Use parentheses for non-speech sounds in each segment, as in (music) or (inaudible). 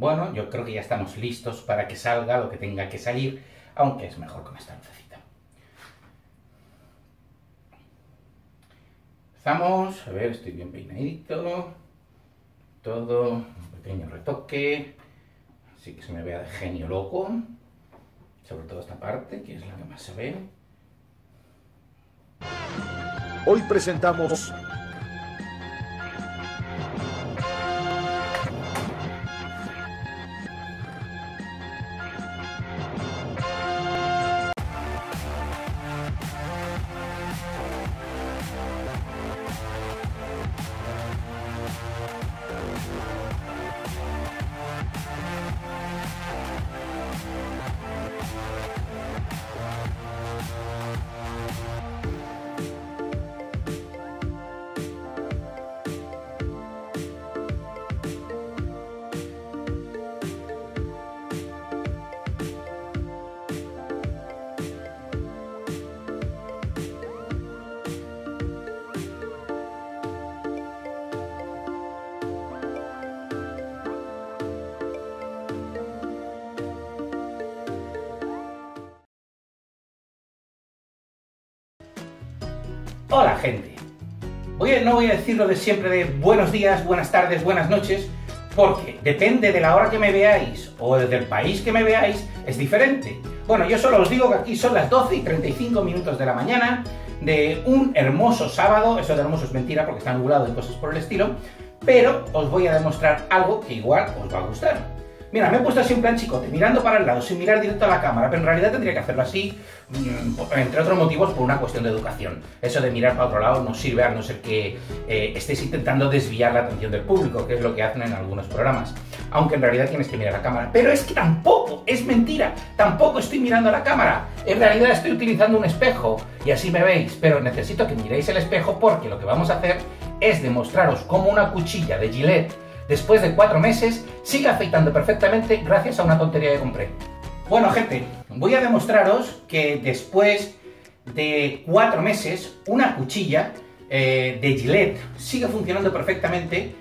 Bueno, yo creo que ya estamos listos para que salga lo que tenga que salir, aunque es mejor con esta lucecita. Empezamos, a ver, estoy bien peinadito, todo, un pequeño retoque, así que se me vea de genio loco, sobre todo esta parte, que es la que más se ve. Hoy presentamos Hola gente. Voy a- no voy a decir lo de siempre de buenos días, buenas tardes, buenas noches, porque depende de la hora que me veáis o del país que me veáis, es diferente. Bueno, yo solo os digo que aquí son las 12 y 35 minutos de la mañana de un hermoso sábado, eso de hermoso es mentira porque está nublado y cosas por el estilo, pero os voy a demostrar algo que igual os va a gustar. Mira, me he puesto así en plan chicote, mirando para el lado, sin mirar directo a la cámara, pero en realidad tendría que hacerlo así, mm, entre otros motivos, por una cuestión de educación. Eso de mirar para otro lado no sirve a no ser que eh, estéis intentando desviar la atención del público, que es lo que hacen en algunos programas. Aunque en realidad tienes que mirar a la cámara. Pero es que tampoco, es mentira, tampoco estoy mirando a la cámara. En realidad estoy utilizando un espejo y así me veis, pero necesito que miréis el espejo porque lo que vamos a hacer es demostraros cómo una cuchilla de Gillette después de cuatro meses, sigue afeitando perfectamente gracias a una tontería que compré. Bueno, gente, voy a demostraros que después de cuatro meses, una cuchilla eh, de Gillette sigue funcionando perfectamente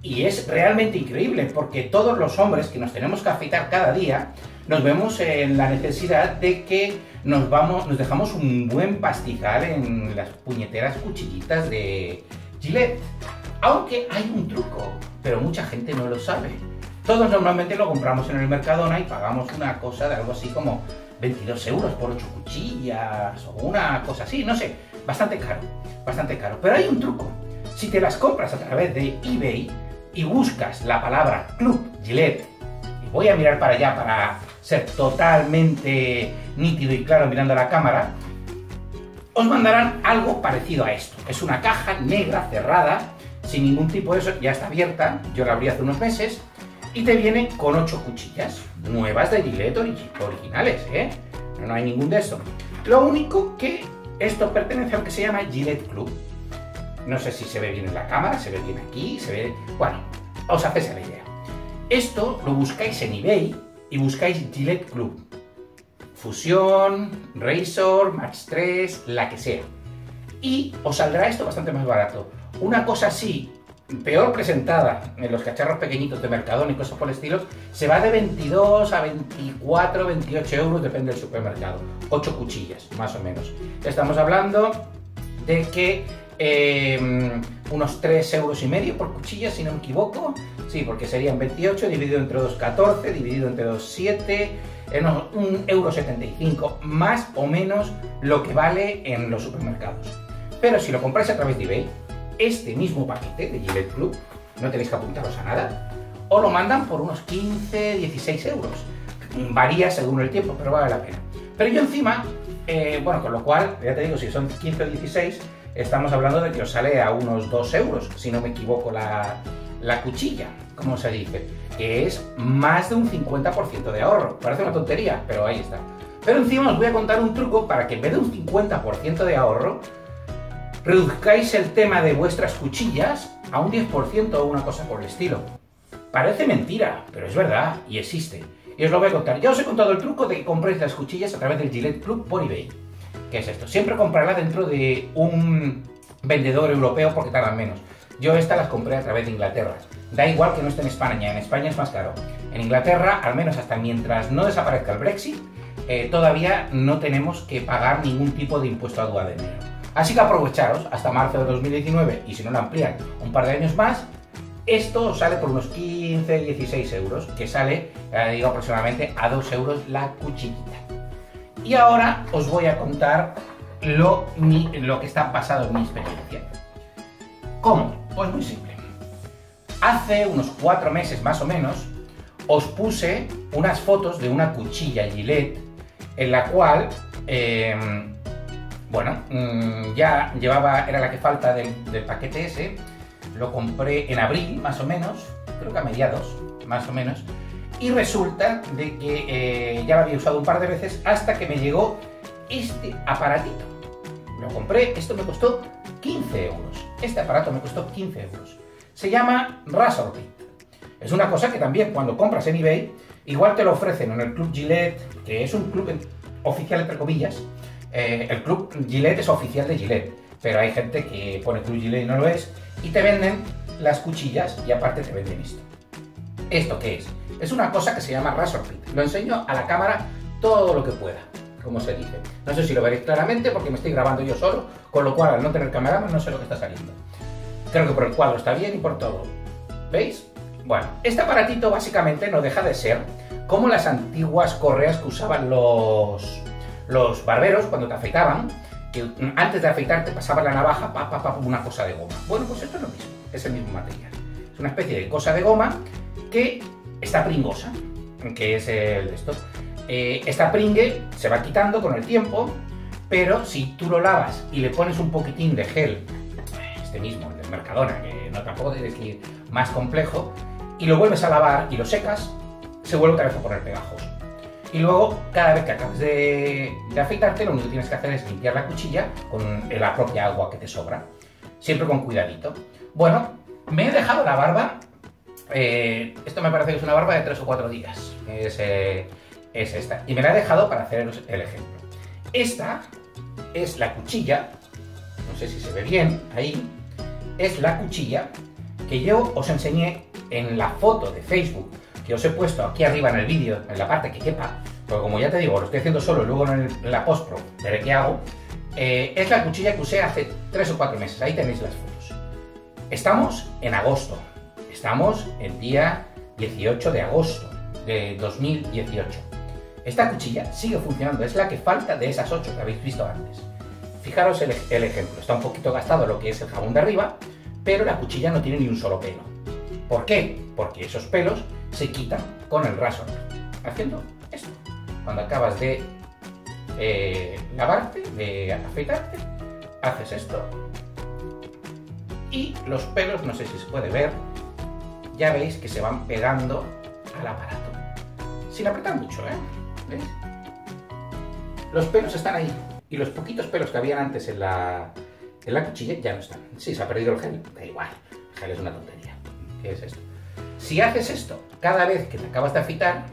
y es realmente increíble porque todos los hombres que nos tenemos que afeitar cada día nos vemos en la necesidad de que nos vamos, nos dejamos un buen pastizal en las puñeteras cuchillitas de Gillette. Aunque hay un truco, pero mucha gente no lo sabe. Todos normalmente lo compramos en el Mercadona y pagamos una cosa de algo así como 22 euros por 8 cuchillas o una cosa así, no sé, bastante caro, bastante caro. Pero hay un truco. Si te las compras a través de eBay y buscas la palabra Club Gillette, y voy a mirar para allá para ser totalmente nítido y claro mirando la cámara, os mandarán algo parecido a esto. Es una caja negra cerrada, sin ningún tipo de eso, ya está abierta, yo la abrí hace unos meses, y te viene con ocho cuchillas nuevas de Gillette origi- originales, ¿eh? No, no hay ningún de eso. Lo único que esto pertenece al que se llama Gillette Club. No sé si se ve bien en la cámara, se ve bien aquí, se ve... Bueno, os hacéis a la idea. Esto lo buscáis en eBay y buscáis Gillette Club. Fusión, Razor, Max 3, la que sea. Y os saldrá esto bastante más barato. Una cosa así, peor presentada en los cacharros pequeñitos de Mercadona y cosas por el estilo, se va de 22 a 24, 28 euros, depende del supermercado. 8 cuchillas, más o menos. Estamos hablando de que eh, unos 3 euros y medio por cuchilla, si no me equivoco. Sí, porque serían 28 dividido entre 2, 14, dividido entre 2, 7, en un euro 75, más o menos lo que vale en los supermercados. Pero si lo compráis a través de eBay, este mismo paquete de Gillette Club, no tenéis que apuntaros a nada, o lo mandan por unos 15, 16 euros. Varía según el tiempo, pero vale la pena. Pero yo encima, eh, bueno, con lo cual, ya te digo, si son 15 o 16, estamos hablando de que os sale a unos 2 euros, si no me equivoco, la, la cuchilla, como se dice, que es más de un 50% de ahorro. Parece una tontería, pero ahí está. Pero encima os voy a contar un truco para que en vez de un 50% de ahorro, reduzcáis el tema de vuestras cuchillas a un 10% o una cosa por el estilo. Parece mentira, pero es verdad y existe. Y os lo voy a contar. Ya os he contado el truco de que compréis las cuchillas a través del Gillette Club por eBay. ¿Qué es esto? Siempre comprarla dentro de un vendedor europeo porque tardan menos. Yo estas las compré a través de Inglaterra. Da igual que no esté en España, en España es más caro. En Inglaterra, al menos hasta mientras no desaparezca el Brexit, eh, todavía no tenemos que pagar ningún tipo de impuesto aduanero. Así que aprovecharos hasta marzo de 2019 y si no lo amplían un par de años más, esto sale por unos 15, 16 euros, que sale, digo, aproximadamente a 2 euros la cuchillita. Y ahora os voy a contar lo, lo que está basado en mi experiencia. ¿Cómo? Pues muy simple. Hace unos 4 meses más o menos, os puse unas fotos de una cuchilla Gillette en la cual, em, bueno, mm, ya llevaba, era la que falta del, paquete ese, lo compré en abril más o menos, creo que a mediados más o menos, y resulta de que eh, ya lo había usado un par de veces hasta que me llegó este aparatito. Lo compré, esto me costó 15 euros. Este aparato me costó 15 euros. Se llama Razorbeat. Es una cosa que también cuando compras en eBay, igual te lo ofrecen en el Club Gillette, que es un club oficial entre comillas. Eh, el Club Gillette es oficial de Gillette, pero hay gente que pone Club Gillette y no lo es, y te venden las cuchillas y aparte te venden esto. ¿Esto qué es? Es una cosa que se llama Razor Lo enseño a la cámara todo lo que pueda, como se dice. No sé si lo veréis claramente porque me estoy grabando yo solo, con lo cual al no tener cámara no sé lo que está saliendo. Creo que por el cuadro está bien y por todo. ¿Veis? Bueno, este aparatito básicamente no deja de ser como las antiguas correas que usaban los, los barberos cuando te afeitaban, que antes de afeitarte pasaba la navaja, pa, pa, una cosa de goma. Bueno, pues esto es lo mismo, es el mismo material. Es una especie de cosa de goma que está pringosa, que es el de esto. Eh, esta pringue se va quitando con el tiempo, pero si tú lo lavas y le pones un poquitín de gel, este mismo, el del Mercadona, que no tampoco tienes que ir más complejo, y lo vuelves a lavar y lo secas, se vuelve otra vez a poner pegajoso. Y luego, cada vez que acabes de, afeitarte, lo único que tienes que hacer es limpiar la cuchilla con la propia agua que te sobra. Siempre con cuidadito. Bueno, me he dejado la barba. Eh, esto me parece que es una barba de 3 o 4 días. Es, eh, es esta. Y me la he dejado para haceros el ejemplo. Esta es la cuchilla. No sé si se ve bien ahí. Es la cuchilla que yo os enseñé en la foto de Facebook que os he puesto aquí arriba en el vídeo, en la parte que quepa, porque como ya te digo, lo estoy haciendo solo luego en, la postpro veré qué hago, eh, es la cuchilla que usé hace 3 o 4 meses. Ahí tenéis las fotos. Estamos en agosto. Estamos el día 18 de agosto de 2018. Esta cuchilla sigue funcionando, es la que falta de esas 8 que habéis visto antes. Fijaros el ejemplo, está un poquito gastado lo que es el jabón de arriba, pero la cuchilla no tiene ni un solo pelo. ¿Por qué? Porque esos pelos se quitan con el rasor, haciendo esto. Cuando acabas de eh, lavarte, de afeitarte, haces esto y los pelos, no sé si se puede ver, ya veis que se van pegando al aparato. Sin apretar mucho, ¿eh? ¿Veis? Los pelos están ahí y los poquitos pelos que habían antes en la, en la cuchilla ya no están. Sí, se ha perdido el gel, da igual, el gel es una tontería. ¿Qué es esto? Si haces esto cada vez que te acabas de afitar,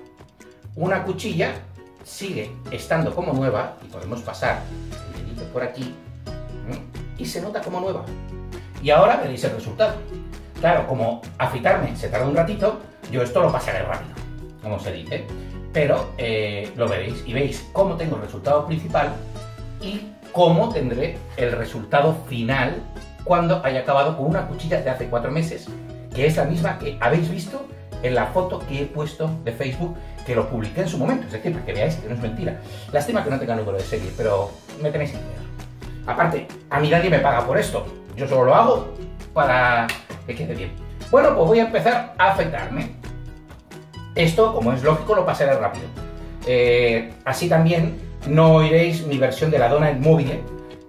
una cuchilla sigue estando como nueva, y podemos pasar el dedito por aquí, y se nota como nueva. Y ahora veréis el resultado. Claro, como afitarme se tarda un ratito, yo esto lo pasaré rápido, como se dice. Pero eh, lo veréis y veis cómo tengo el resultado principal y cómo tendré el resultado final cuando haya acabado con una cuchilla de hace cuatro meses que es la misma que habéis visto en la foto que he puesto de Facebook que lo publiqué en su momento, es decir, para que veáis que no es mentira. Lástima que no tenga número de serie, pero me tenéis que ver. Aparte, a mí nadie me paga por esto, yo solo lo hago para que quede bien. Bueno, pues voy a empezar a afeitarme. Esto, como es lógico, lo pasaré rápido. Eh, así también no oiréis mi versión de la dona en móvil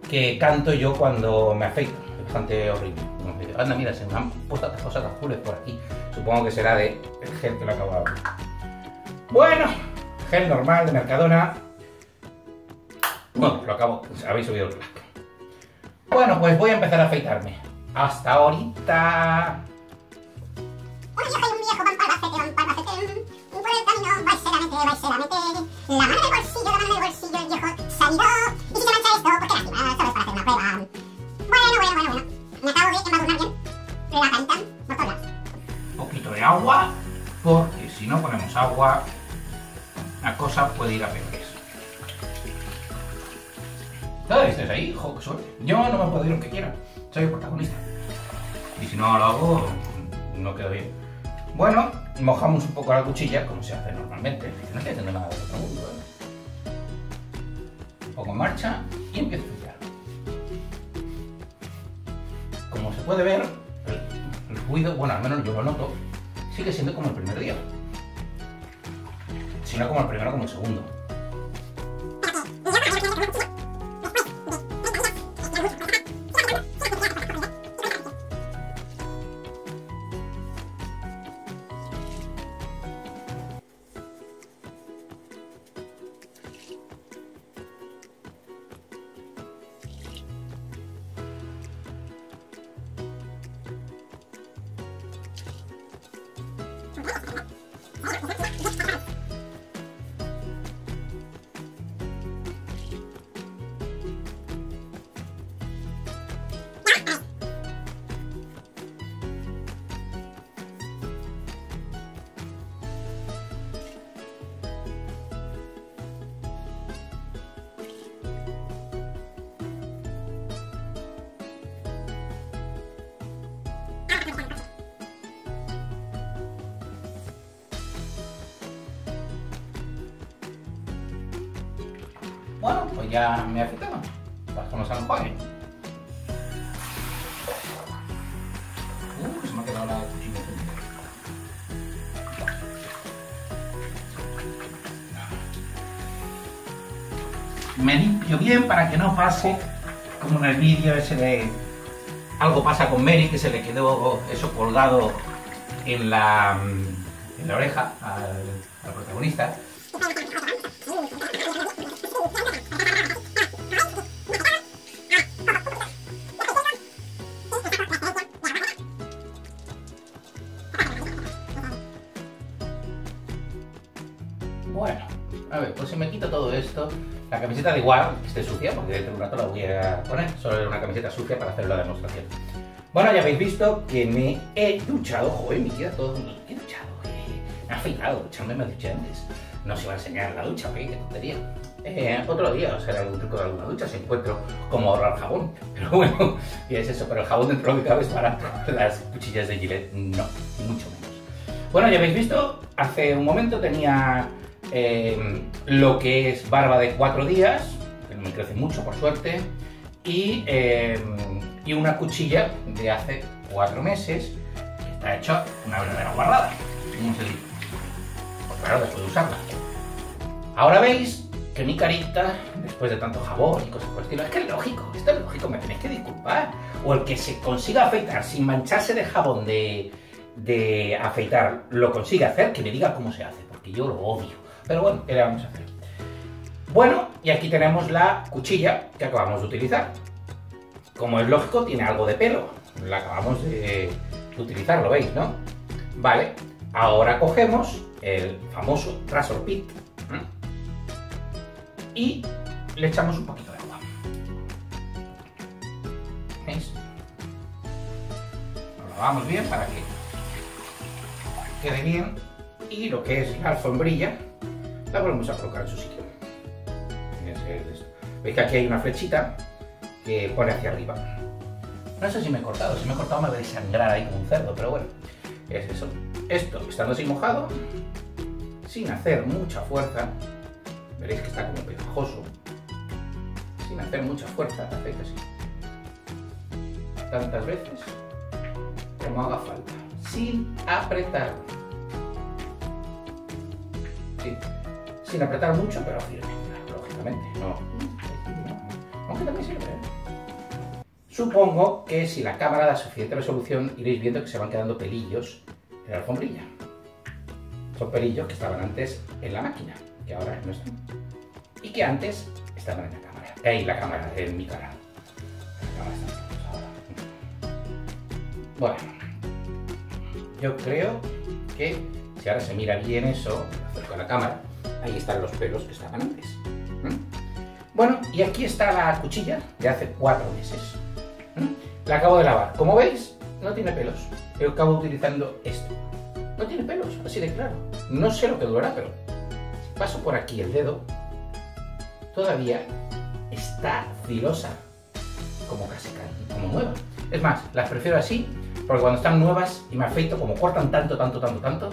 que canto yo cuando me afeito. Es bastante horrible. Anda, mira, se me han puesto estas cosas azules por aquí. Supongo que será de el gel que lo acabo de abrir. Bueno, gel normal de Mercadona. Bueno, lo acabo, habéis subido el black. Bueno, pues voy a empezar a afeitarme. Hasta ahorita. La mano en bolsillo, la mano bolsillo, el viejo salió. Me acabo de embadurnar bien la carita por todos lados. Un poquito de agua, porque si no ponemos agua, la cosa puede ir a peores. ¿Todo estés ahí? ¡Jo, qué suerte! Yo no me puedo ir lo que quiera. Soy el protagonista. Y si no lo hago, no quedo bien. Bueno, mojamos un poco la cuchilla, como se hace normalmente. No estoy nada de otro mundo, ¿eh? Pongo en marcha y empiezo puede ver, el, el ruido, bueno, al menos yo lo noto, sigue siendo como el primer día. Si no como el primero, como el segundo. Ya me que no se enjuaguen. Uh, se me ha quedado la cuchilla. Me limpio bien para que no pase como en el vídeo ese de algo pasa con Mary que se le quedó eso colgado en la, la oreja al protagonista. Bueno, a ver, pues si me quito todo esto, la camiseta da igual que esté sucia, porque dentro de un rato la voy a poner, solo era una camiseta sucia para hacer la demostración. Bueno, ya habéis visto que me he duchado, joder, me queda todo, he duchado, eh, me he afeitado, ducharme me duché antes. No os iba a enseñar la ducha, ¿qué? tontería. Eh, otro día os haré algún truco de alguna ducha si encuentro cómo ahorrar jabón. (laughs) Pero bueno, y es eso, pero el jabón dentro de lo que cabe es barato. (laughs) Las cuchillas de Gillette, no, mucho menos. Bueno, ya habéis visto, hace un momento tenía eh, lo que es barba de cuatro días, que no me crece mucho por suerte, y, eh, y una cuchilla de hace cuatro meses, que está hecha una verdadera guarrada. ¿Cómo se dice? Pues claro, después de usarla. Ahora veis que mi carita, después de tanto jabón y cosas por el estilo, es que es lógico, esto es lógico, me tenéis que disculpar. O el que se consiga afeitar sin mancharse de jabón de, de afeitar, lo consigue hacer, que me diga cómo se hace, porque yo lo odio. Pero bueno, ¿qué le vamos a hacer? Bueno, y aquí tenemos la cuchilla que acabamos de utilizar. Como es lógico, tiene algo de pelo. La acabamos de, utilizar, lo veis, ¿no? Vale, ahora cogemos el famoso Razor Pit y le echamos un poquito de agua. ¿Veis? Lo lavamos bien para que quede bien y lo que es la alfombrilla la volvemos a colocar en su sitio. Veis que aquí hay una flechita que pone hacia arriba. No sé si me he cortado, si me he cortado me voy a sangrar ahí como un cerdo, pero bueno, es eso. Esto estando así mojado, sin hacer mucha fuerza, veréis que está como pegajoso, sin hacer mucha fuerza, hacéis así. Tantas veces como haga falta, sin apretar. Sí, sin apretar mucho, pero firme, lógicamente, no. Aunque también sirve. ¿eh? Supongo que si la cámara da suficiente resolución iréis viendo que se van quedando pelillos en la alfombrilla. Son pelillos que estaban antes en la máquina, que ahora no están. Y que antes estaban en la cámara. Ahí la cámara, en mi cara. La cámara está ahora. Bueno, yo creo que si ahora se mira bien eso, acerco a la cámara, ahí están los pelos que estaban antes. Bueno, y aquí está la cuchilla de hace cuatro meses. La acabo de lavar. Como veis, no tiene pelos. Yo acabo utilizando esto. No tiene pelos, así de claro. No sé lo que durará, pero paso por aquí el dedo. Todavía está filosa, como casi como nueva. Es más, las prefiero así, porque cuando están nuevas y me afeito, como cortan tanto, tanto, tanto, tanto,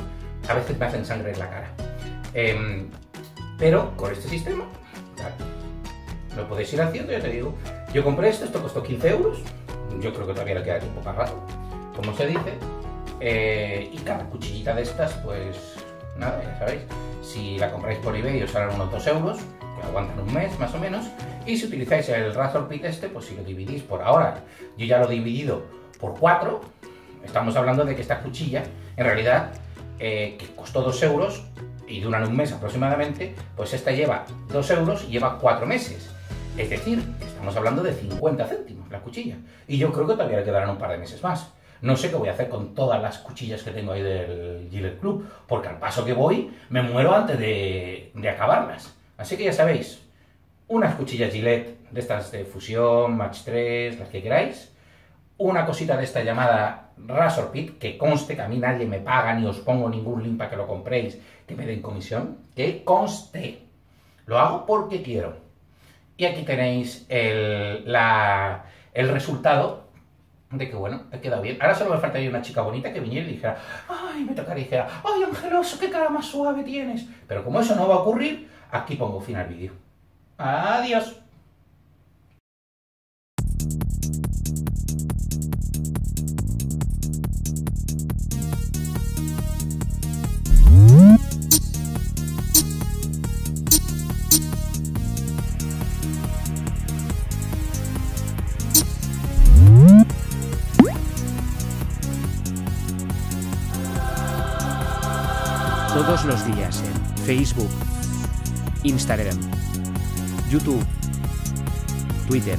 a veces me hacen sangre en la cara. Em, pero con este sistema, lo podéis ir haciendo, ya te digo. Yo compré esto, esto costó 15 euros. Yo creo que todavía le queda tiempo para rato, como se dice. Eh, y cada cuchillita de estas, pues nada, ya sabéis. Si la compráis por eBay os salen unos 2 euros, que aguantan un mes más o menos. Y si utilizáis el Razor Pit este, pues si lo dividís por ahora, yo ya lo he dividido por 4, estamos hablando de que esta cuchilla, en realidad, eh, que costó 2 euros y duran un mes aproximadamente, pues esta lleva 2 euros y lleva 4 meses. Es decir, estamos hablando de 50 céntimos la cuchilla. Y yo creo que todavía le quedarán un par de meses más. No sé qué voy a hacer con todas las cuchillas que tengo ahí del Gillette Club, porque al paso que voy me muero antes de, acabarlas. Así que ya sabéis, unas cuchillas Gillette de estas de fusión, Match 3, las que queráis, una cosita de esta llamada Razor Pit, que conste que a mí nadie me paga ni os pongo ningún link para que lo compréis, que me den comisión, que conste. Lo hago porque quiero. Y aquí tenéis el, el resultado de que, bueno, he quedado bien. Ahora solo me faltaría una chica bonita que viniera y dijera, ay, me tocaría y dijera, ay, Angeloso, qué cara más suave tienes. Pero como eso no va a ocurrir, aquí pongo fin al vídeo. Adiós. Todos los días en Facebook, Instagram, YouTube, Twitter,